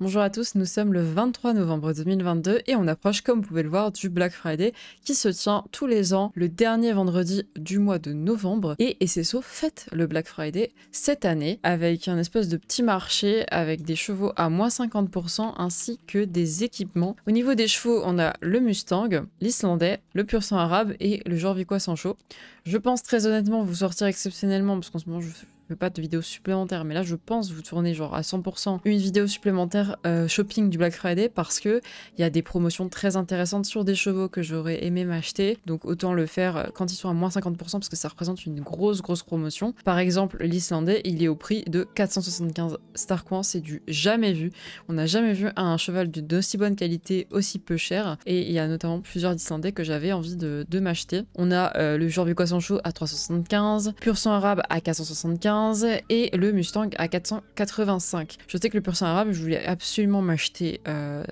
Bonjour à tous, nous sommes le 23 novembre 2022 et on approche, comme vous pouvez le voir, du Black Friday qui se tient tous les ans le dernier vendredi du mois de novembre. Et SSO fête le Black Friday cette année avec un espèce de petit marché avec des chevaux à moins 50% ainsi que des équipements. Au niveau des chevaux, on a le Mustang, l'Islandais, le Pur sang arabe et le Jorvicois Sancho. Je pense très honnêtement vous sortir exceptionnellement parce qu'en ce moment je pas de vidéo supplémentaire, mais là je pense vous tourner genre à 100% une vidéo supplémentaire euh, shopping du Black Friday parce que il y a des promotions très intéressantes sur des chevaux que j'aurais aimé m'acheter, donc autant le faire euh, quand ils sont à moins 50% parce que ça représente une grosse grosse promotion. Par exemple l'Islandais il est au prix de 475 star coins, c'est du jamais vu. On n'a jamais vu un cheval d'aussi bonne qualité aussi peu cher et il y a notamment plusieurs Islandais que j'avais envie de, m'acheter. On a euh, le genre Croissant Chaud à 375, Pur sang arabe à 475 et le Mustang à 485. Je sais que le pur sang arabe, je voulais absolument m'acheter euh,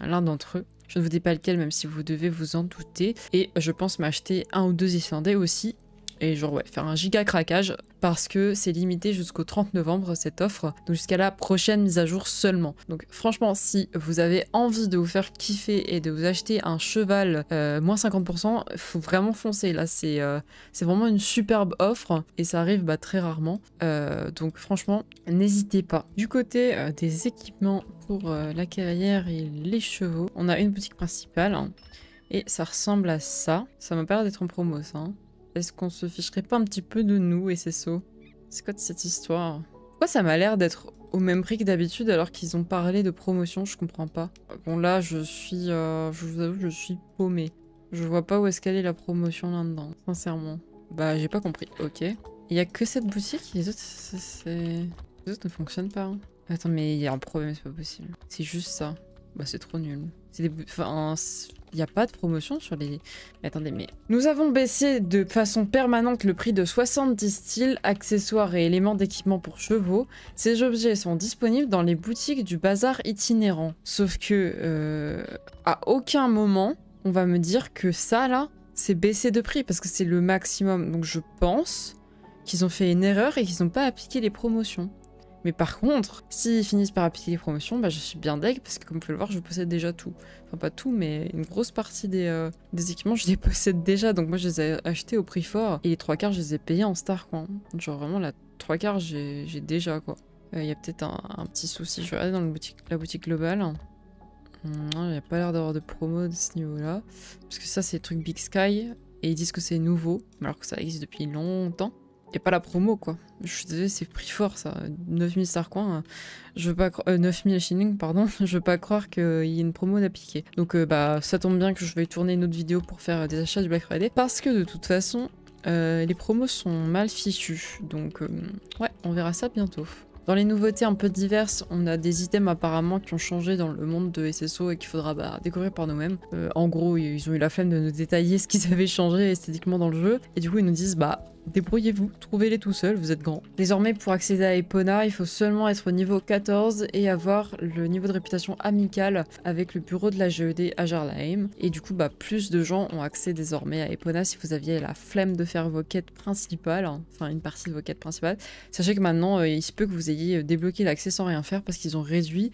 l'un d'entre eux. Je ne vous dis pas lequel, même si vous devez vous en douter. Et je pense m'acheter un ou deux Islandais aussi et genre ouais, faire un giga craquage parce que c'est limité jusqu'au 30 novembre cette offre, donc jusqu'à la prochaine mise à jour seulement. Donc franchement, si vous avez envie de vous faire kiffer et de vous acheter un cheval euh, moins 50%, faut vraiment foncer. Là, c'est euh, c'est vraiment une superbe offre et ça arrive bah, très rarement. Euh, donc franchement, n'hésitez pas. Du côté des équipements pour la carrière et les chevaux, on a une boutique principale. Hein, et ça ressemble à ça. Ça m'a pas l'air d'être en promo, ça. Hein. Est-ce qu'on se ficherait pas un petit peu de nous et c'est ça C'est quoi cette histoire? Pourquoi ça m'a l'air d'être au même prix que d'habitude alors qu'ils ont parlé de promotion? Je comprends pas. Bon là, je suis... Euh, je vous avoue, je suis paumée. Je vois pas où est-ce qu'elle est la promotion là-dedans, sincèrement. Bah, j'ai pas compris. Ok. Il y a que cette boutique? Les autres, c'est... Les autres ne fonctionnent pas. Hein. Attends, mais il y a un problème, c'est pas possible. C'est juste ça. Bah, c'est trop nul. Il n'y a pas de promotion sur les... Mais attendez, mais... Nous avons baissé de façon permanente le prix de 70 styles, accessoires et éléments d'équipement pour chevaux. Ces objets sont disponibles dans les boutiques du bazar itinérant. Sauf que, euh, à aucun moment, on va me dire que ça, là, c'est baissé de prix, parce que c'est le maximum. Donc je pense qu'ils ont fait une erreur et qu'ils n'ont pas appliqué les promotions. Mais par contre, s'ils finissent par appliquer les promotions, bah, je suis bien deg parce que comme vous pouvez le voir, je possède déjà tout. Enfin pas tout, mais une grosse partie des, euh, équipements, je les possède déjà. Donc moi je les ai achetés au prix fort et les trois quarts, je les ai payés en star quoi. Genre vraiment la trois quarts, j'ai déjà quoi. Euh, il y a peut-être un, petit souci. Je vais aller dans boutique, la boutique globale. Il n'y a pas l'air d'avoir de promo de ce niveau-là. Parce que ça, c'est le truc Big Sky. Et ils disent que c'est nouveau, alors que ça existe depuis longtemps. Et pas la promo, quoi. Je suis désolée, c'est prix fort, ça. 9000 star coins, je veux pas... Euh, 9000 shilling, pardon. je veux pas croire qu'il y ait une promo d'appliquer. Donc, euh, bah, ça tombe bien que je vais tourner une autre vidéo pour faire des achats du Black Friday. Parce que, de toute façon, euh, les promos sont mal fichus. Donc, euh, ouais, on verra ça bientôt. Dans les nouveautés un peu diverses, on a des items apparemment qui ont changé dans le monde de SSO et qu'il faudra bah, découvrir par nous-mêmes. Euh, en gros, ils ont eu la flemme de nous détailler ce qu'ils avaient changé esthétiquement dans le jeu. Et du coup, ils nous disent, bah, Débrouillez-vous, trouvez-les tout seuls, vous êtes grands. Désormais, pour accéder à Epona, il faut seulement être au niveau 14 et avoir le niveau de réputation amicale avec le bureau de la GED à Jarlheim. Et du coup, bah, plus de gens ont accès désormais à Epona si vous aviez la flemme de faire vos quêtes principales, hein, enfin une partie de vos quêtes principales. Sachez que maintenant, euh, il se peut que vous ayez euh, débloqué l'accès sans rien faire parce qu'ils ont ont réduit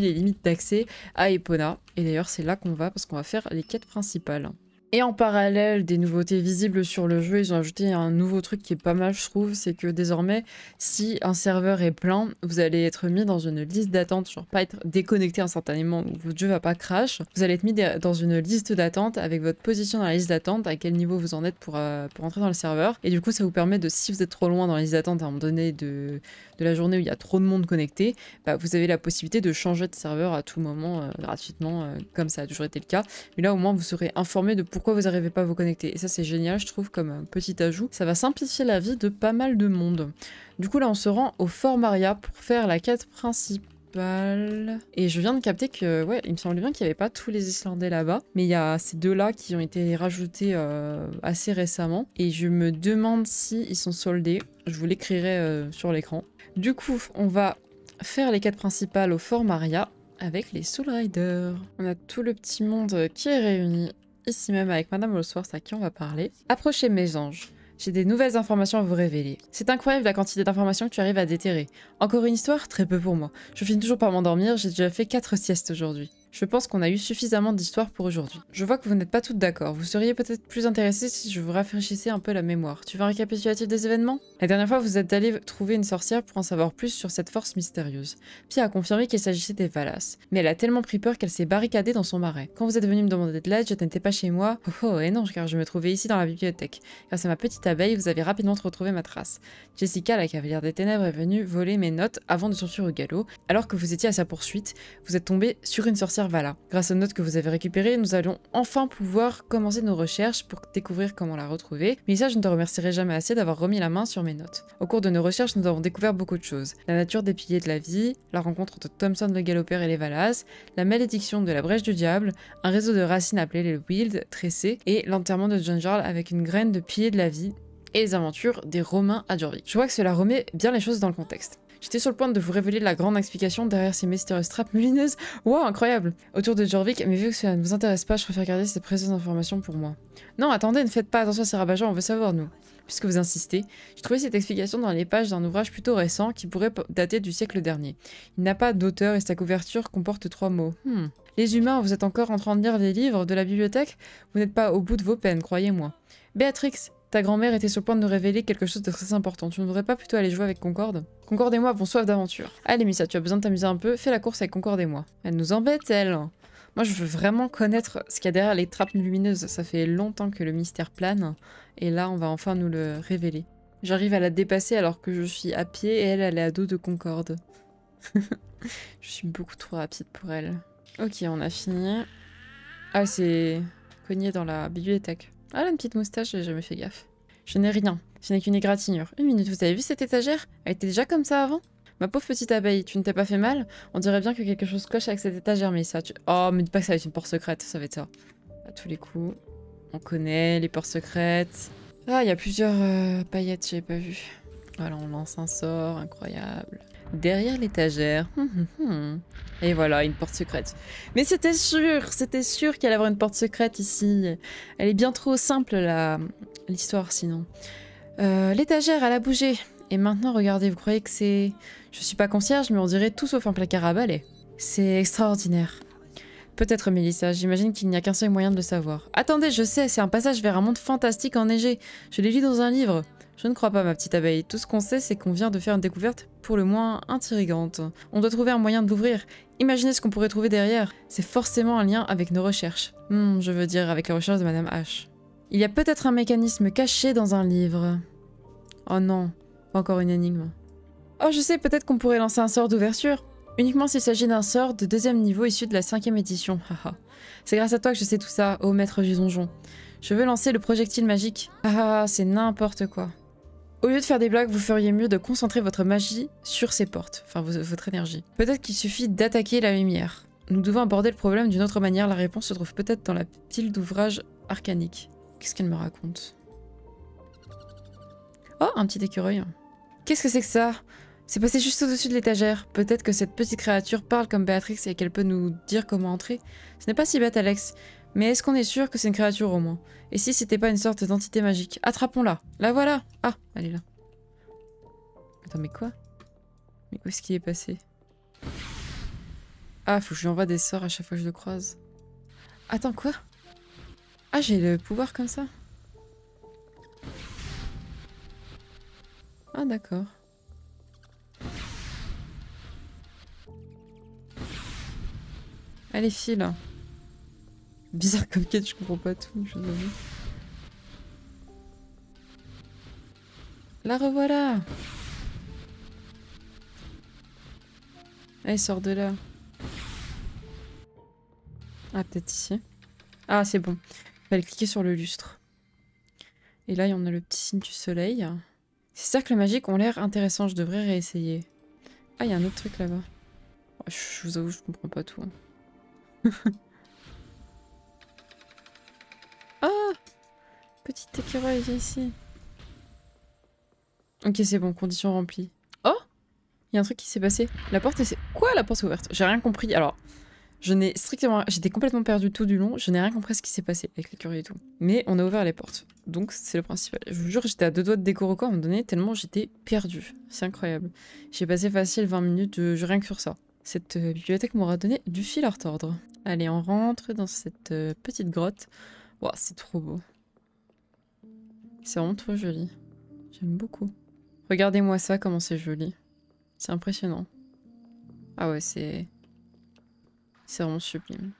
les limites d'accès à Epona. Et d'ailleurs, c'est là qu'on va parce qu'on va faire les quêtes principales. Et en parallèle des nouveautés visibles sur le jeu, ils ont ajouté un nouveau truc qui est pas mal je trouve, c'est que désormais, si un serveur est plein, vous allez être mis dans une liste d'attente, genre pas être déconnecté instantanément, votre jeu va pas crash, vous allez être mis dans une liste d'attente avec votre position dans la liste d'attente, à quel niveau vous en êtes pour, euh, pour entrer dans le serveur, et du coup ça vous permet de, si vous êtes trop loin dans la liste d'attente à un moment donné de, de la journée où il y a trop de monde connecté, bah, vous avez la possibilité de changer de serveur à tout moment euh, gratuitement, euh, comme ça a toujours été le cas, mais là au moins vous serez informé de pourquoi vous n'arrivez pas à vous connecter. Et ça c'est génial je trouve comme petit ajout. Ça va simplifier la vie de pas mal de monde. Du coup là on se rend au Fort Maria pour faire la quête principale. Et je viens de capter que, ouais, il me semblait bien qu'il n'y avait pas tous les Islandais là-bas. Mais il y a ces deux-là qui ont été rajoutés euh, assez récemment. Et je me demande si ils sont soldés. Je vous l'écrirai euh, sur l'écran. Du coup, on va faire les quêtes principales au Fort Maria avec les Soul Riders. On a tout le petit monde qui est réuni ici même avec Madame Allsworth à qui on va parler. Approchez mes anges. J'ai des nouvelles informations à vous révéler. C'est incroyable la quantité d'informations que tu arrives à déterrer. Encore une histoire Très peu pour moi. Je finis toujours par m'endormir, j'ai déjà fait 4 siestes aujourd'hui. Je pense qu'on a eu suffisamment d'histoires pour aujourd'hui. Je vois que vous n'êtes pas toutes d'accord. Vous seriez peut-être plus intéressés si je vous rafraîchissais un peu la mémoire. Tu veux un récapitulatif des événements? La dernière fois, vous êtes allé trouver une sorcière pour en savoir plus sur cette force mystérieuse. Puis a confirmé qu'il s'agissait des Valas. Mais elle a tellement pris peur qu'elle s'est barricadée dans son marais. Quand vous êtes venu me demander de l'aide, je n'étais pas chez moi. Oh, oh et non, car je me trouvais ici dans la bibliothèque. Grâce à ma petite abeille, vous avez rapidement retrouvé ma trace. Jessica, la cavalière des ténèbres, est venue voler mes notes avant de sortir au galop. Alors que vous étiez à sa poursuite, vous êtes tombé sur une sorcière Grâce à notes que vous avez récupérées, nous allons enfin pouvoir commencer nos recherches pour découvrir comment la retrouver. Mais ça, je ne te remercierai jamais assez d'avoir remis la main sur mes notes. Au cours de nos recherches, nous avons découvert beaucoup de choses. La nature des piliers de la vie, la rencontre entre Thompson le Galopère et les Valas, la malédiction de la brèche du diable, un réseau de racines appelé les Wild, tressés, et l'enterrement de John Jarl avec une graine de pilier de la vie, et les aventures des Romains à Jorvik. Je vois que cela remet bien les choses dans le contexte. J'étais sur le point de vous révéler la grande explication derrière ces mystérieuses trappes mulineuses. Wow, incroyable Autour de Jorvik, mais vu que cela ne vous intéresse pas, je préfère garder ces précieuses informations pour moi. Non, attendez, ne faites pas attention à ces rabat on veut savoir, nous. Puisque vous insistez, j'ai trouvé cette explication dans les pages d'un ouvrage plutôt récent qui pourrait dater du siècle dernier. Il n'a pas d'auteur et sa couverture comporte trois mots. Hmm. Les humains, vous êtes encore en train de lire les livres de la bibliothèque? Vous n'êtes pas au bout de vos peines, croyez-moi. Béatrix, ta grand-mère était sur le point de nous révéler quelque chose de très important. Tu ne voudrais pas plutôt aller jouer avec Concorde? Concorde et moi avons soif d'aventure. Allez Missa, tu as besoin de t'amuser un peu, fais la course avec Concorde et moi. Elle nous embête, elle Moi je veux vraiment connaître ce qu'il y a derrière les trappes lumineuses. Ça fait longtemps que le mystère plane, et là on va enfin nous le révéler. J'arrive à la dépasser alors que je suis à pied et elle, elle est à dos de Concorde. je suis beaucoup trop rapide pour elle. Ok, on a fini. Ah, c'est cogné dans la bibliothèque. Ah, a une petite moustache, j'ai jamais fait gaffe. Je n'ai rien. Ce n'est qu'une égratignure. Une minute, vous avez vu cette étagère? Elle était déjà comme ça avant? Ma pauvre petite abeille, tu ne t'es pas fait mal? On dirait bien que quelque chose cloche avec cette étagère, mais ça, tu... Oh, mais dis pas que ça va être une porte secrète, ça va être ça. À tous les coups. On connaît les portes secrètes. Ah, il y a plusieurs euh, paillettes, j'ai pas vu. Voilà, on lance un sort, incroyable. Derrière l'étagère. Hum, hum, hum. Et voilà, une porte secrète. Mais c'était sûr, c'était sûr qu'il allait avoir une porte secrète ici. Elle est bien trop simple, l'histoire, sinon. Euh, l'étagère, elle a bougé. Et maintenant, regardez, vous croyez que c'est... Je suis pas concierge, mais on dirait tout sauf un placard à balai. C'est extraordinaire. Peut-être, Mélissa, j'imagine qu'il n'y a qu'un seul moyen de le savoir. Attendez, je sais, c'est un passage vers un monde fantastique enneigé. Je l'ai lu dans un livre. Je ne crois pas, ma petite abeille. Tout ce qu'on sait, c'est qu'on vient de faire une découverte pour le moins intrigante. On doit trouver un moyen de l'ouvrir. Imaginez ce qu'on pourrait trouver derrière. C'est forcément un lien avec nos recherches. Hmm, je veux dire avec la recherche de Madame H. Il y a peut-être un mécanisme caché dans un livre. Oh non, pas encore une énigme. Oh, je sais, peut-être qu'on pourrait lancer un sort d'ouverture. Uniquement s'il s'agit d'un sort de deuxième niveau issu de la cinquième édition. c'est grâce à toi que je sais tout ça, ô maître du donjon. Je veux lancer le projectile magique. Ah, c'est n'importe quoi. Au lieu de faire des blagues, vous feriez mieux de concentrer votre magie sur ces portes, enfin votre énergie. Peut-être qu'il suffit d'attaquer la lumière. Nous devons aborder le problème d'une autre manière, la réponse se trouve peut-être dans la pile d'ouvrages arcaniques. Qu'est-ce qu'elle me raconte? Oh, un petit écureuil. Qu'est-ce que c'est que ça? C'est passé juste au-dessus de l'étagère. Peut-être que cette petite créature parle comme Béatrix et qu'elle peut nous dire comment entrer. Ce n'est pas si bête, Alex. Mais est-ce qu'on est sûr que c'est une créature au moins? Et si c'était pas une sorte d'entité magique? Attrapons-la! La voilà! Ah, elle est là. Attends, mais quoi? Mais où est-ce qu'il est passé? Ah, faut que je lui envoie des sorts à chaque fois que je le croise. Attends, quoi? Ah, j'ai le pouvoir comme ça? Ah, d'accord. Allez, file Bizarre comme quête, je comprends pas tout, je vous. La revoilà Elle sort de là. Ah, peut-être ici. Ah, c'est bon. Fallait cliquer sur le lustre. Et là, en a le petit signe du soleil. Ces cercles magiques ont l'air intéressants, je devrais réessayer. Ah, il y a un autre truc là-bas. Je vous avoue, je comprends pas tout. Petit écureuil, ici. Ok, c'est bon, condition remplie. Oh Il y a un truc qui s'est passé. La porte est... Quoi, la porte est ouverte? J'ai rien compris. Alors, Je n'ai strictement... J'étais complètement perdue tout du long. Je n'ai rien compris ce qui s'est passé avec l'écurie et tout. Mais on a ouvert les portes. Donc c'est le principal. Je vous jure, j'étais à deux doigts de décorer à un moment donné, tellement j'étais perdue. C'est incroyable. J'ai passé facile 20 minutes de... rien que sur ça. Cette euh, bibliothèque m'aura donné du fil à retordre. Allez, on rentre dans cette euh, petite grotte. Wow, c'est trop beau. C'est vraiment trop joli. J'aime beaucoup. Regardez-moi ça, comment c'est joli. C'est impressionnant. Ah ouais, c'est... C'est vraiment sublime.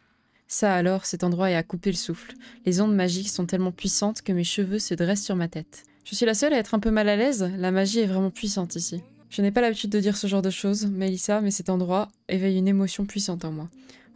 Ça alors, cet endroit est à couper le souffle. Les ondes magiques sont tellement puissantes que mes cheveux se dressent sur ma tête. Je suis la seule à être un peu mal à l'aise, la magie est vraiment puissante ici. Je n'ai pas l'habitude de dire ce genre de choses, Melissa, mais cet endroit éveille une émotion puissante en moi.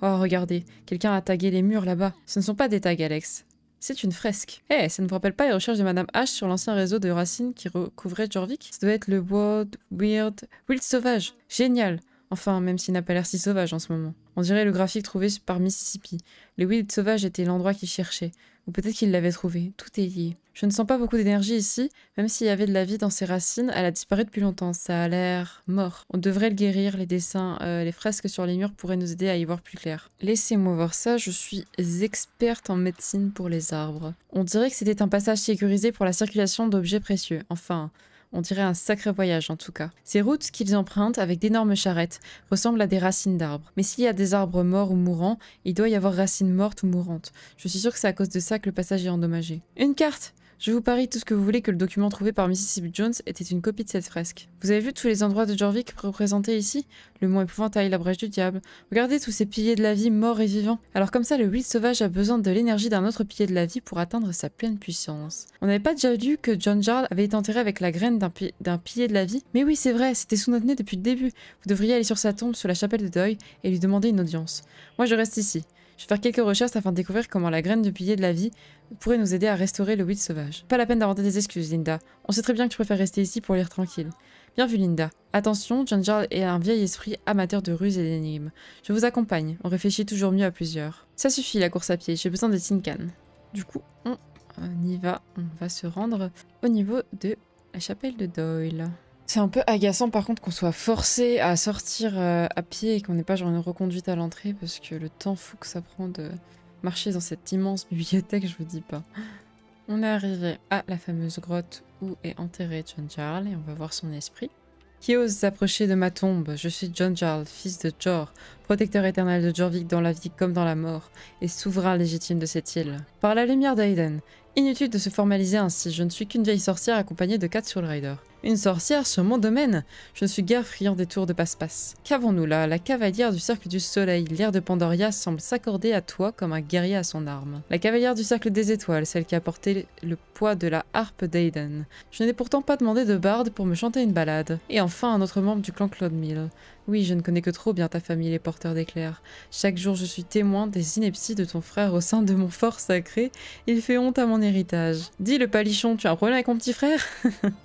Oh, regardez, quelqu'un a tagué les murs là-bas. Ce ne sont pas des tags, Alex. C'est une fresque. Eh, ça ne vous rappelle pas les recherches de Madame H sur l'ancien réseau de racines qui recouvrait Jorvik Ça doit être le Wild... Weird... Wild Sauvage. Génial Enfin, même s'il n'a pas l'air si sauvage en ce moment. On dirait le graphique trouvé par Mississippi. Le Wild Sauvage était l'endroit qu'il cherchait. Ou peut-être qu'il l'avait trouvé. Tout est lié. Je ne sens pas beaucoup d'énergie ici, même s'il y avait de la vie dans ses racines, elle a disparu depuis longtemps. Ça a l'air mort. On devrait le guérir, les dessins, euh, les fresques sur les murs pourraient nous aider à y voir plus clair. Laissez-moi voir ça, je suis experte en médecine pour les arbres. On dirait que c'était un passage sécurisé pour la circulation d'objets précieux. Enfin, on dirait un sacré voyage en tout cas. Ces routes qu'ils empruntent avec d'énormes charrettes ressemblent à des racines d'arbres. Mais s'il y a des arbres morts ou mourants, il doit y avoir racines mortes ou mourantes. Je suis sûre que c'est à cause de ça que le passage est endommagé. Une carte je vous parie tout ce que vous voulez que le document trouvé par Mississippi Jones était une copie de cette fresque. Vous avez vu tous les endroits de Jorvik représentés ici? Le mont épouvantail, la brèche du diable. Regardez tous ces piliers de la vie morts et vivants. Alors comme ça, le huile sauvage a besoin de l'énergie d'un autre pilier de la vie pour atteindre sa pleine puissance. On n'avait pas déjà lu que John Jarl avait été enterré avec la graine d'un pilier de la vie? Mais oui, c'est vrai, c'était sous notre nez depuis le début. Vous devriez aller sur sa tombe, sur la chapelle de deuil, et lui demander une audience. Moi, je reste ici. Je vais faire quelques recherches afin de découvrir comment la graine de pilier de la vie pourrait nous aider à restaurer le weed sauvage. Pas la peine d'inventer des excuses, Linda. On sait très bien que tu préfères rester ici pour lire tranquille. Bien vu, Linda. Attention, John est un vieil esprit amateur de ruses et d'énigmes. Je vous accompagne. On réfléchit toujours mieux à plusieurs. Ça suffit, la course à pied. J'ai besoin de Tinkan. Du coup, on y va. On va se rendre au niveau de la chapelle de Doyle. C'est un peu agaçant par contre qu'on soit forcé à sortir euh, à pied et qu'on n'ait pas genre une reconduite à l'entrée parce que le temps fou que ça prend de marcher dans cette immense bibliothèque, je vous dis pas. On est arrivé à la fameuse grotte où est enterré John Jarl et on va voir son esprit. Qui ose s'approcher de ma tombe? Je suis John Jarl, fils de Jor, protecteur éternel de Jorvik dans la vie comme dans la mort, et souverain légitime de cette île. Par la lumière d'Aiden, Inutile de se formaliser ainsi, je ne suis qu'une vieille sorcière accompagnée de quatre Soul. Une sorcière sur mon domaine Je ne suis guère friand des tours de passe-passe. Qu'avons-nous là? La cavalière du cercle du soleil. L'air de Pandoria semble s'accorder à toi comme un guerrier à son arme. La cavalière du cercle des étoiles, celle qui a porté le poids de la harpe d'Aiden. Je n'ai pourtant pas demandé de barde pour me chanter une balade. Et enfin un autre membre du clan Claude Mill. Oui, je ne connais que trop bien ta famille, les porteurs d'éclairs. Chaque jour, je suis témoin des inepties de ton frère au sein de mon fort sacré. Il fait honte à mon héritage. Dis, le palichon, tu as un problème avec mon petit frère?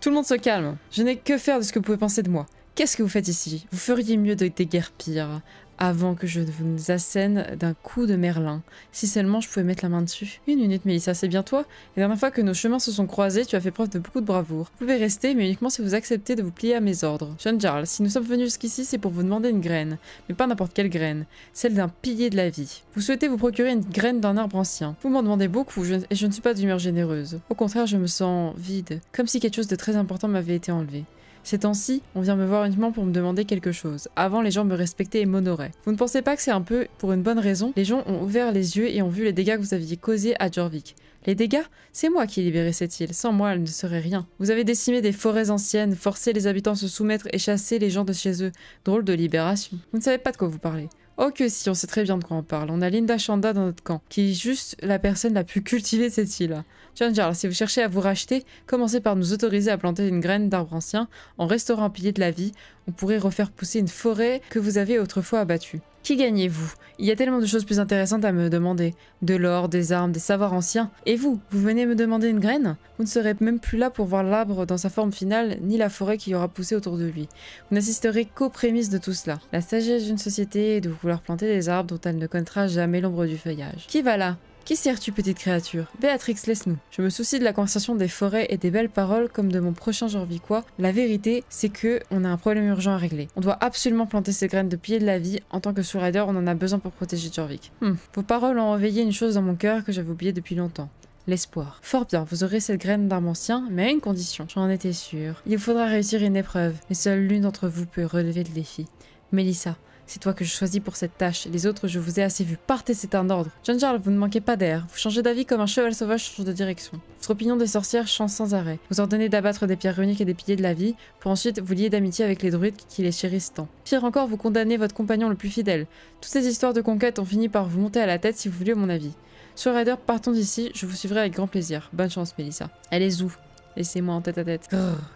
Tout le monde se calme. Je n'ai que faire de ce que vous pouvez penser de moi. Qu'est-ce que vous faites ici? Vous feriez mieux de déguerpir avant que je vous assène d'un coup de merlin. Si seulement je pouvais mettre la main dessus. Une minute, Mélissa, c'est bien toi La dernière fois que nos chemins se sont croisés, tu as fait preuve de beaucoup de bravoure. Vous pouvez rester, mais uniquement si vous acceptez de vous plier à mes ordres. Jeune Charles, si nous sommes venus jusqu'ici, c'est pour vous demander une graine. Mais pas n'importe quelle graine. Celle d'un pilier de la vie. Vous souhaitez vous procurer une graine d'un arbre ancien. Vous m'en demandez beaucoup, et je ne suis pas d'humeur généreuse. Au contraire, je me sens vide. Comme si quelque chose de très important m'avait été enlevé. Ces temps-ci, on vient me voir uniquement pour me demander quelque chose. Avant, les gens me respectaient et m'honoraient. Vous ne pensez pas que c'est un peu pour une bonne raison Les gens ont ouvert les yeux et ont vu les dégâts que vous aviez causés à Jorvik. Les dégâts C'est moi qui ai libéré cette île. Sans moi, elle ne serait rien. Vous avez décimé des forêts anciennes, forcé les habitants à se soumettre et chassé les gens de chez eux. Drôle de libération. Vous ne savez pas de quoi vous parlez. Oh que si, on sait très bien de quoi on parle. On a Linda Chanda dans notre camp, qui est juste la personne la plus cultivée de cette île. John si vous cherchez à vous racheter, commencez par nous autoriser à planter une graine d'arbre ancien. En restaurant un pilier de la vie, on pourrait refaire pousser une forêt que vous avez autrefois abattue. Qui gagnez-vous? Il y a tellement de choses plus intéressantes à me demander. De l'or, des armes, des savoirs anciens. Et vous Vous venez me demander une graine? Vous ne serez même plus là pour voir l'arbre dans sa forme finale, ni la forêt qui aura poussé autour de lui. Vous n'assisterez qu'aux prémices de tout cela. La sagesse d'une société est de vouloir planter des arbres dont elle ne connaîtra jamais l'ombre du feuillage. Qui va là? Qui sers-tu, petite créature? Béatrix, laisse-nous. Je me soucie de la conversation des forêts et des belles paroles comme de mon prochain Jorviquois. La vérité, c'est que on a un problème urgent à régler. On doit absolument planter ces graines de pied de la vie. En tant que Soulrider, on en a besoin pour protéger Jorvik. Hmm. Vos paroles ont réveillé une chose dans mon cœur que j'avais oubliée depuis longtemps. L'espoir. Fort bien, vous aurez cette graine d'arbre mais à une condition. J'en étais sûre. Il faudra réussir une épreuve, mais seule l'une d'entre vous peut relever le défi. Mélissa, c'est toi que je choisis pour cette tâche. Les autres, je vous ai assez vu. Partez, c'est un ordre. John Charles, vous ne manquez pas d'air. Vous changez d'avis comme un cheval sauvage change de direction. Votre opinion des sorcières change sans arrêt. Vous ordonnez d'abattre des pierres runiques et des piliers de la vie, pour ensuite vous lier d'amitié avec les druides qui les chérissent tant. Pire encore, vous condamnez votre compagnon le plus fidèle. Toutes ces histoires de conquête ont fini par vous monter à la tête si vous voulez mon avis. Sur Raider, partons d'ici, je vous suivrai avec grand plaisir. Bonne chance, Mélissa. Elle est où Laissez-moi en tête à tête.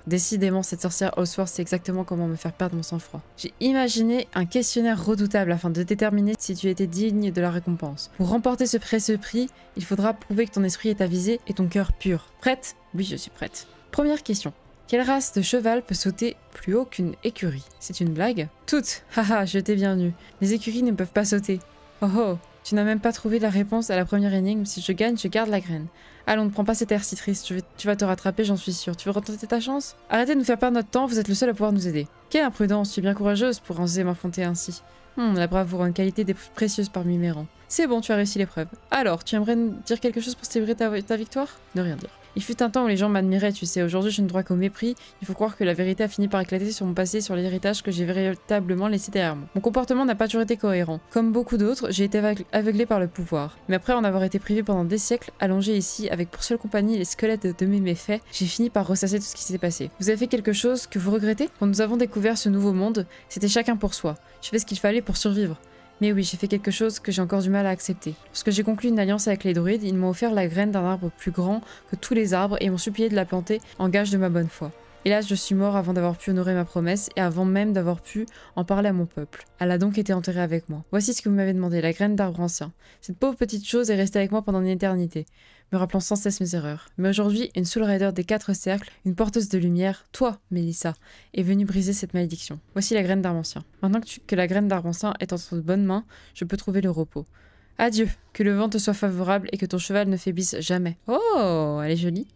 Décidément, cette sorcière Oswald sait exactement comment me faire perdre mon sang-froid. J'ai imaginé un questionnaire redoutable afin de déterminer si tu étais digne de la récompense. Pour remporter ce précieux prix, il faudra prouver que ton esprit est avisé et ton cœur pur. Prête? Oui, je suis prête. Première question. Quelle race de cheval peut sauter plus haut qu'une écurie? C'est une blague? Toutes Haha, je t'ai bien eu. Les écuries ne peuvent pas sauter. Oh oh Tu n'as même pas trouvé la réponse à la première énigme. Si je gagne, je garde la graine. Allons, ne prends pas cet air si triste, tu, vas te rattraper, j'en suis sûre. Tu veux retenter ta chance? Arrêtez de nous faire perdre notre temps, vous êtes le seul à pouvoir nous aider. Quelle imprudence, tu es bien courageuse pour oser m'affronter ainsi. Hum, la bravoure, une qualité précieuses parmi mes rangs. C'est bon, tu as réussi l'épreuve. Alors, tu aimerais dire quelque chose pour célébrer ta victoire? Ne rien dire. Il fut un temps où les gens m'admiraient, tu sais. Aujourd'hui, je ne drois qu'au mépris. Il faut croire que la vérité a fini par éclater sur mon passé, sur l'héritage que j'ai véritablement laissé derrière moi. Mon comportement n'a pas toujours été cohérent. Comme beaucoup d'autres, j'ai été aveuglé par le pouvoir. Mais après en avoir été privé pendant des siècles, allongé ici, avec pour seule compagnie les squelettes de mes méfaits, j'ai fini par ressasser tout ce qui s'est passé. Vous avez fait quelque chose que vous regrettez? Quand nous avons découvert ce nouveau monde, c'était chacun pour soi. Je fais ce qu'il fallait pour survivre. Oui, j'ai fait quelque chose que j'ai encore du mal à accepter. Lorsque j'ai conclu une alliance avec les druides, ils m'ont offert la graine d'un arbre plus grand que tous les arbres et m'ont supplié de la planter en gage de ma bonne foi. Hélas, je suis mort avant d'avoir pu honorer ma promesse et avant même d'avoir pu en parler à mon peuple. Elle a donc été enterrée avec moi. Voici ce que vous m'avez demandé, la graine d'arbre ancien. Cette pauvre petite chose est restée avec moi pendant une éternité, me rappelant sans cesse mes erreurs. Mais aujourd'hui, une Soul Rider des quatre cercles, une porteuse de lumière, toi, Mélissa, est venue briser cette malédiction. Voici la graine d'arbre ancien. Maintenant que, la graine d'arbre ancien est entre de bonnes mains, je peux trouver le repos. Adieu, que le vent te soit favorable et que ton cheval ne faiblisse jamais. Oh, elle est jolie.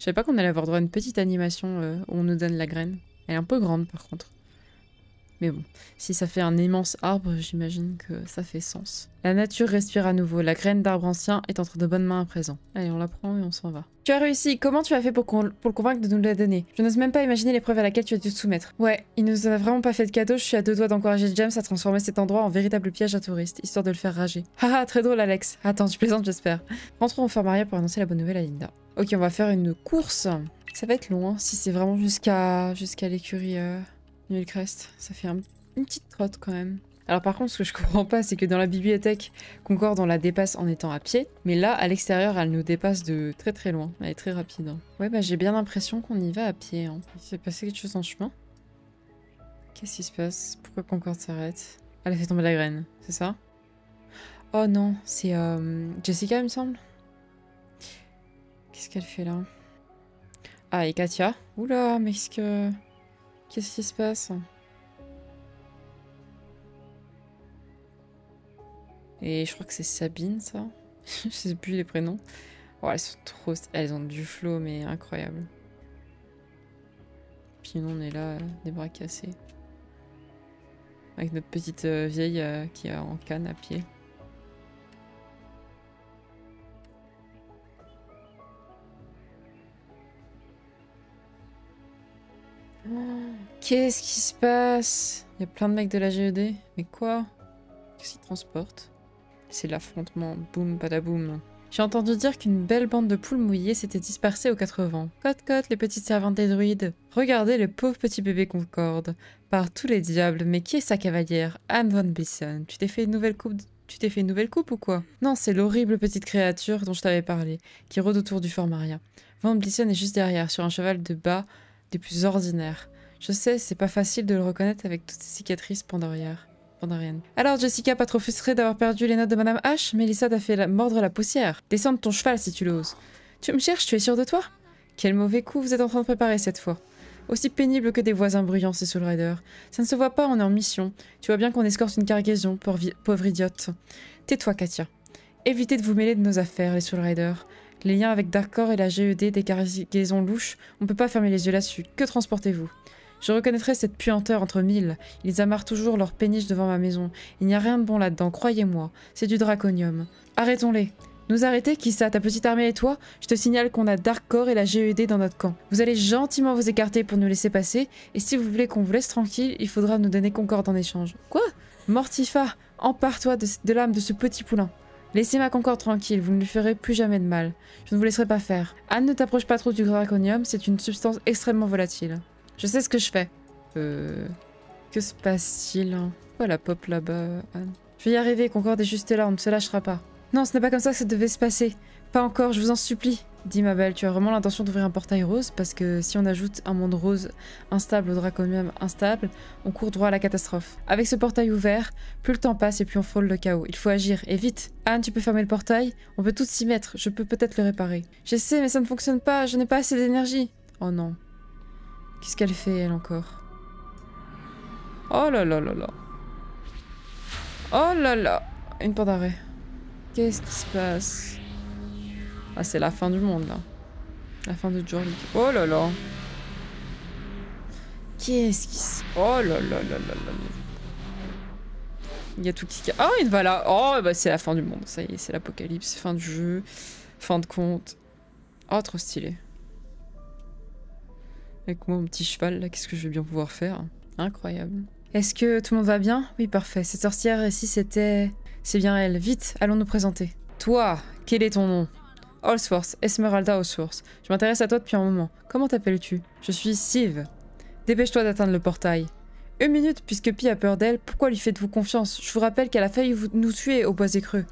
Je savais pas qu'on allait avoir droit à une petite animation euh, où on nous donne la graine. Elle est un peu grande par contre. Mais bon, si ça fait un immense arbre, j'imagine que ça fait sens. La nature respire à nouveau. La graine d'arbre ancien est entre de bonnes mains à présent. Allez, on la prend et on s'en va. Tu as réussi. Comment tu as fait pour, le convaincre de nous la donner? Je n'ose même pas imaginer l'épreuve à laquelle tu as dû te soumettre. Ouais, il nous a vraiment pas fait de cadeau. Je suis à deux doigts d'encourager James à transformer cet endroit en véritable piège à touristes, histoire de le faire rager. Haha, très drôle, Alex. Attends, tu plaisantes, j'espère. Rentrons au Fort Maria pour annoncer la bonne nouvelle à Linda. Ok, on va faire une course. Ça va être long, hein, si c'est vraiment jusqu'à jusqu'à l'écurie euh, Crest. Ça fait une petite trotte quand même. Alors par contre, ce que je comprends pas, c'est que dans la bibliothèque, Concorde, on la dépasse en étant à pied. Mais là, à l'extérieur, elle nous dépasse de très très loin. Elle est très rapide. Hein. Ouais, bah j'ai bien l'impression qu'on y va à pied. Hein. Il s'est passé quelque chose en chemin. Qu'est-ce qui se passe? Pourquoi Concorde s'arrête? Elle a fait tomber la graine, c'est ça? Oh non, c'est euh, Jessica, il me semble? Qu'est-ce qu'elle fait là? Ah, et Katia? Oula, mais qu'est-ce que... Qu'est-ce qui se passe? Et je crois que c'est Sabine, ça? je sais plus les prénoms. Oh, elles sont trop... Elles ont du flow, mais incroyable. Puis nous, on est là, des bras cassés. Avec notre petite euh, vieille euh, qui est en canne à pied. Qu'est-ce qui se passe? Il y a plein de mecs de la GED. Mais quoi? Qu'est-ce qu'ils transportent? C'est l'affrontement. Boum, badaboum. J'ai entendu dire qu'une belle bande de poules mouillées s'était dispersée aux quatre vents. Cote cote, les petites servantes des druides. Regardez le pauvre petit bébé Concorde. Par tous les diables, mais qui est sa cavalière? Anne von Bisson. Tu t'es fait une nouvelle coupe Tu t'es fait une nouvelle coupe ou quoi? Non, c'est l'horrible petite créature dont je t'avais parlé, qui rôde autour du fort Maria. Van Blisson est juste derrière, sur un cheval de bas des plus ordinaires. Je sais, c'est pas facile de le reconnaître avec toutes ces cicatrices pandorières. Pandoriennes. Alors Jessica, pas trop frustrée d'avoir perdu les notes de Madame H Mélissa t'a fait mordre la poussière. Descends de ton cheval si tu l'oses. Tu me cherches, tu es sûr de toi? Quel mauvais coup vous êtes en train de préparer cette fois. Aussi pénible que des voisins bruyants, ces Soul Riders. Ça ne se voit pas, on est en mission. Tu vois bien qu'on escorte une cargaison, pauvre idiote. Tais-toi, Katia. Évitez de vous mêler de nos affaires, les Soul Riders. Les liens avec Darkcore et la GED, des cargaisons louches, on peut pas fermer les yeux là-dessus. Que transportez-vous? Je reconnaîtrai cette puanteur entre mille. Ils amarrent toujours leur péniche devant ma maison. Il n'y a rien de bon là-dedans, croyez-moi. C'est du draconium. Arrêtons-les. Nous arrêter Qui ça Ta petite armée et toi? Je te signale qu'on a Darkcore et la GED dans notre camp. Vous allez gentiment vous écarter pour nous laisser passer, et si vous voulez qu'on vous laisse tranquille, il faudra nous donner Concorde en échange. Quoi? Mortifa, empare-toi de, de l'âme de ce petit poulain. Laissez ma Concorde tranquille, vous ne lui ferez plus jamais de mal. Je ne vous laisserai pas faire. Anne, ne t'approche pas trop du draconium, c'est une substance extrêmement volatile. Je sais ce que je fais. Euh... Que se passe-t-il hein? Quoi la pop là-bas, Anne? Je vais y arriver, Concorde est juste là, on ne se lâchera pas. Non, ce n'est pas comme ça que ça devait se passer. Pas encore, je vous en supplie. Dis ma belle, tu as vraiment l'intention d'ouvrir un portail rose? Parce que si on ajoute un monde rose instable au draconium instable, on court droit à la catastrophe. Avec ce portail ouvert, plus le temps passe et plus on frôle le chaos. Il faut agir, et vite Anne, tu peux fermer le portail? On peut tous s'y mettre, je peux peut-être le réparer. J'essaie, mais ça ne fonctionne pas, je n'ai pas assez d'énergie. Oh non. Qu'est-ce qu'elle fait, elle, encore? Oh là là là là. Oh là là Une porte d'arrêt. Qu'est-ce qui se passe? Ah, c'est la fin du monde, là. La fin de Jorlik. Oh là là Qu'est-ce qui se... Oh là là là là là Il y a tout qui... Il va là Oh, bah c'est la fin du monde. Ça y est, c'est l'apocalypse. Fin du jeu. Fin de compte. Oh, trop stylé. Avec moi, mon petit cheval, là, qu'est-ce que je vais bien pouvoir faire? Incroyable. Est-ce que tout le monde va bien? Oui, parfait. Cette sorcière ici, c'était... C'est bien elle. Vite, allons nous présenter. Toi, quel est ton nom? Allsworth, Esmeralda Allsworth. Je m'intéresse à toi depuis un moment. Comment t'appelles-tu? Je suis Siv. Dépêche-toi d'atteindre le portail. Une minute, puisque Pi a peur d'elle, pourquoi lui faites-vous confiance? Je vous rappelle qu'elle a failli vous, nous tuer au bois écreux.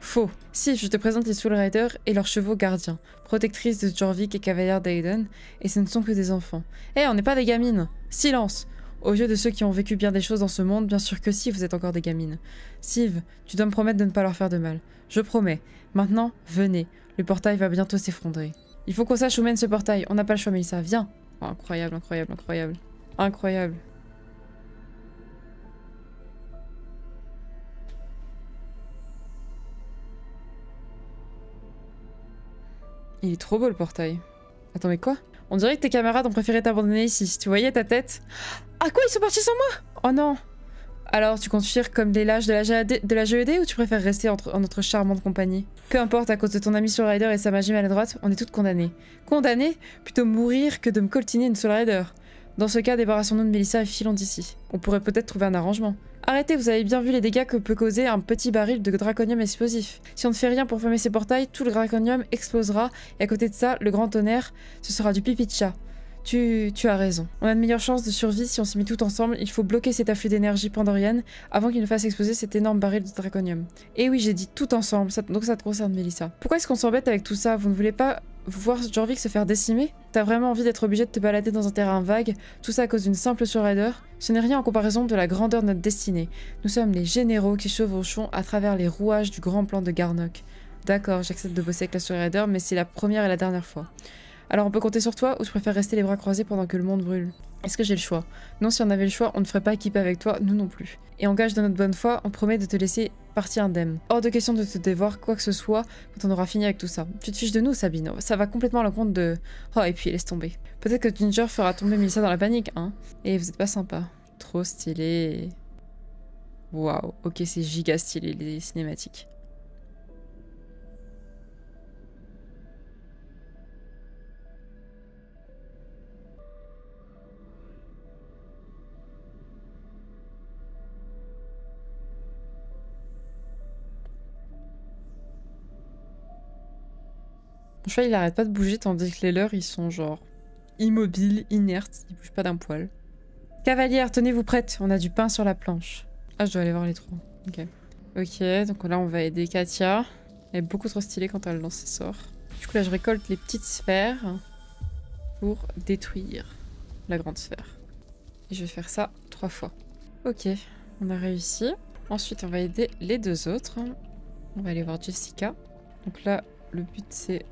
Faux. Siv, je te présente les Soul Riders et leurs chevaux gardiens, protectrices de Jorvik et cavalières d'Aiden, et ce ne sont que des enfants. Eh, on n'est pas des gamines Silence aux yeux de ceux qui ont vécu bien des choses dans ce monde, bien sûr que si, vous êtes encore des gamines. Siv, tu dois me promettre de ne pas leur faire de mal. Je promets. Maintenant, venez. Le portail va bientôt s'effondrer. Il faut qu'on sache où mène ce portail. On n'a pas le choix, Melissa. Viens. Oh, incroyable, incroyable, incroyable. Incroyable. Il est trop beau le portail. Attends, mais quoi? On dirait que tes camarades ont préféré t'abandonner ici. Tu voyais ta tête Ah quoi Ils sont partis sans moi? Oh non Alors, tu comptes fuir comme des lâches de la, GED, GED ou tu préfères rester entre, en notre charmante compagnie? Peu importe, à cause de ton ami Soul Rider et sa magie maladroite, on est toutes condamnées. Condamnées? Plutôt mourir que de me coltiner une Soul Rider. Dans ce cas, débarrassons-nous de Melissa et filons d'ici. On pourrait peut-être trouver un arrangement. Arrêtez, vous avez bien vu les dégâts que peut causer un petit baril de draconium explosif. Si on ne fait rien pour fermer ces portails, tout le draconium explosera, et à côté de ça, le grand tonnerre, ce sera du pipi de chat. Tu, tu as raison. On a de meilleures chances de survie si on s'y met tout ensemble. Il faut bloquer cet afflux d'énergie pandorienne avant qu'il ne fasse exploser cet énorme baril de draconium. Et oui, j'ai dit tout ensemble, donc ça te concerne, Melissa. Pourquoi est-ce qu'on s'embête avec tout ça? Vous ne voulez pas voir Jorvik se faire décimer T'as vraiment envie d'être obligé de te balader dans un terrain vague, tout ça à cause d'une simple surrider? Ce n'est rien en comparaison de la grandeur de notre destinée. Nous sommes les généraux qui chevauchons à travers les rouages du grand plan de Garnock. D'accord, j'accepte de bosser avec la surrider, mais c'est la première et la dernière fois. Alors on peut compter sur toi ou tu préfères rester les bras croisés pendant que le monde brûle? Est-ce que j'ai le choix? Non, si on avait le choix, on ne ferait pas équipe avec toi, nous non plus. Et en gage de notre bonne foi, on promet de te laisser partir indemne. Hors de question de te dévoir quoi que ce soit quand on aura fini avec tout ça. Tu te fiches de nous, Sabine. Ça va complètement à l'encontre de... Oh, et puis laisse tomber. Peut-être que Ginger fera tomber Melissa dans la panique, hein Et vous êtes pas sympa. Trop stylé. Waouh, ok, c'est giga stylé les cinématiques. Mon cheval, il arrête pas de bouger tandis que les leurs, ils sont genre immobiles, inertes, ils bougent pas d'un poil. Cavalière, tenez-vous prête, on a du pain sur la planche. Ah, je dois aller voir les trois. Ok. Ok, donc là, on va aider Katia. Elle est beaucoup trop stylée quand elle lance ses sorts. Du coup, là, je récolte les petites sphères pour détruire la grande sphère. Et je vais faire ça trois fois. Ok, on a réussi. Ensuite, on va aider les deux autres. On va aller voir Jessica. Donc là, le but, c'est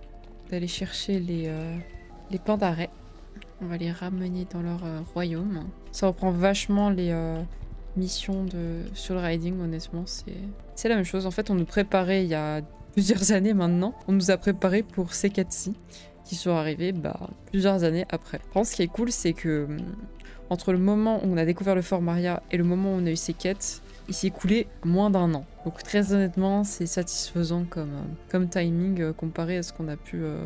d'aller chercher les, euh, les. On va les ramener dans leur euh, royaume. Ça reprend vachement les euh, missions de Soul Riding, honnêtement. C'est la même chose. En fait, on nous préparait il y a plusieurs années maintenant. On nous a préparé pour ces quêtes-ci qui sont arrivées bah, plusieurs années après. Je pense ce est cool, c'est que hum, entre le moment où on a découvert le Fort Maria et le moment où on a eu ces quêtes, il s'est écoulé moins d'un an. Donc très honnêtement, c'est satisfaisant comme, euh, comme timing euh, comparé à ce qu'on a pu euh,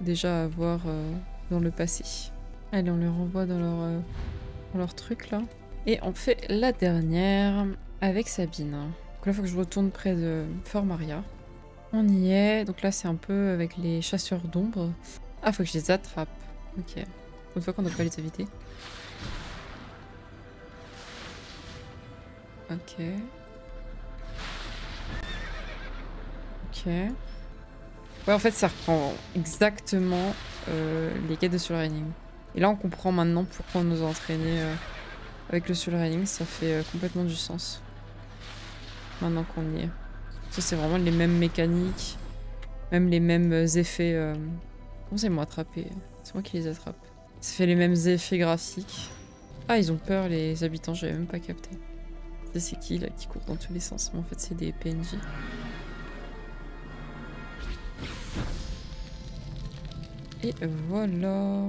déjà avoir dans le passé. Allez, on les renvoie dans leur, leur truc là. Et on fait la dernière avec Sabine. Donc là, il faut que je retourne près de Fort Maria. On y est. Donc là, c'est un peu avec les chasseurs d'ombre. Ah, faut que je les attrape. Ok. Une fois qu'on ne doit pas les éviter. Ok. Ok. Ouais, en fait, ça reprend exactement euh, les quêtes de Soul Raining. Et là, on comprend maintenant pourquoi on nous a entraîné euh, avec le Soul Raining. Ça fait euh, complètement du sens. Maintenant qu'on y est. Ça, c'est vraiment les mêmes mécaniques. Même les mêmes effets. Comment c'est moi attraper C'est moi qui les attrape. Ça fait les mêmes effets graphiques. Ah, ils ont peur, les habitants, j'avais même pas capté. C'est qui là qui court dans tous les sens Mais en fait, c'est des PNJ. Et voilà.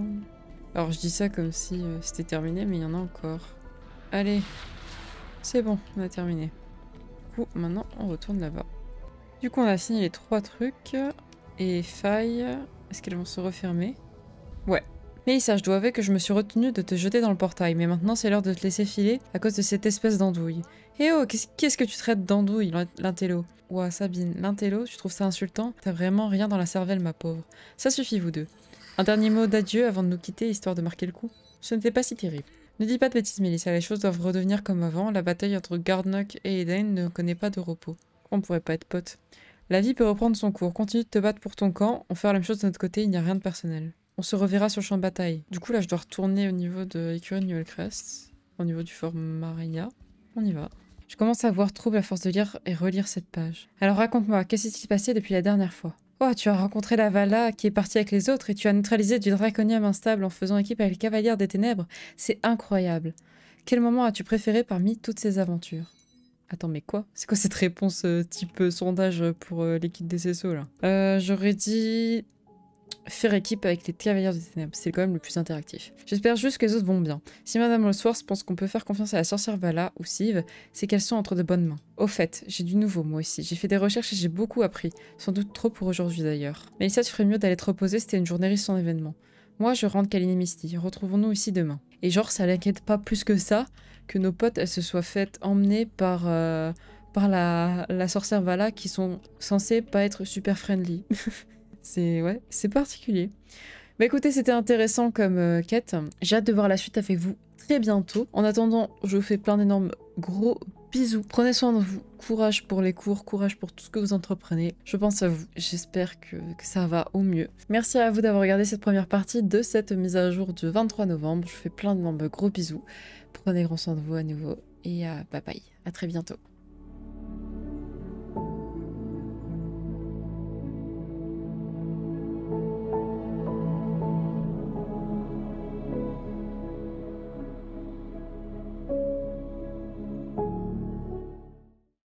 Alors je dis ça comme si euh, c'était terminé, mais il y en a encore. Allez, c'est bon, on a terminé. Du coup, maintenant on retourne là-bas. Du coup, on a signé les trois trucs. Et failles, est-ce qu'elles vont se refermer? Ouais, Mélissa, je dois avouer que je me suis retenue de te jeter dans le portail, mais maintenant c'est l'heure de te laisser filer à cause de cette espèce d'andouille. Eh oh, qu'est-ce que tu traites d'andouille, l'intello? Ouah, Sabine, l'intello, tu trouves ça insultant? T'as vraiment rien dans la cervelle, ma pauvre. Ça suffit, vous deux. Un dernier mot d'adieu avant de nous quitter, histoire de marquer le coup Ce n'était pas si terrible. Ne dis pas de bêtises, Mélissa, les choses doivent redevenir comme avant. La bataille entre Gardnock et Eden ne connaît pas de repos. On pourrait pas être potes. La vie peut reprendre son cours. Continue de te battre pour ton camp. On fait la même chose de notre côté, il n'y a rien de personnel. On se reverra sur le champ de bataille. Du coup, là, je dois retourner au niveau de l'écurie de Newell Crest, au niveau du fort Maria. On y va. Je commence à avoir trouble à force de lire et relire cette page. Alors raconte-moi, qu'est-ce qui s'est passé depuis la dernière fois? Oh, tu as rencontré la Vala qui est partie avec les autres et tu as neutralisé du draconium instable en faisant équipe avec les cavalières des ténèbres. C'est incroyable. Quel moment as-tu préféré parmi toutes ces aventures? Attends, mais quoi? C'est quoi cette réponse euh, type euh, sondage pour euh, l'équipe des SSO là? J'aurais dit faire équipe avec les Cavaliers des Ténèbres. C'est quand même le plus interactif. J'espère juste que les autres vont bien. Si Madame Losworth pense qu'on peut faire confiance à la sorcière Vala ou Sive, c'est qu'elles sont entre de bonnes mains. Au fait, j'ai du nouveau moi aussi. J'ai fait des recherches et j'ai beaucoup appris. Sans doute trop pour aujourd'hui d'ailleurs. Mélissa, tu ferais mieux d'aller te reposer, c'était une journée riche sans événement. Moi, je rentre Kaline et Misty. Retrouvons-nous ici demain. Et genre, ça l'inquiète pas plus que ça que nos potes, elles se soient faites emmener par... Euh, par la, la sorcière Vala qui sont censées pas être super friendly. C'est particulier. Bah écoutez, c'était intéressant comme euh, quête. J'ai hâte de voir la suite avec vous très bientôt. En attendant, je vous fais plein d'énormes gros bisous. Prenez soin de vous. Courage pour les cours, courage pour tout ce que vous entreprenez. Je pense à vous. J'espère que, ça va au mieux. Merci à vous d'avoir regardé cette première partie de cette mise à jour du 23 novembre. Je vous fais plein d'énormes gros bisous. Prenez grand soin de vous à nouveau et euh, bye bye. À très bientôt.